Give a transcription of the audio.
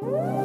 Woo!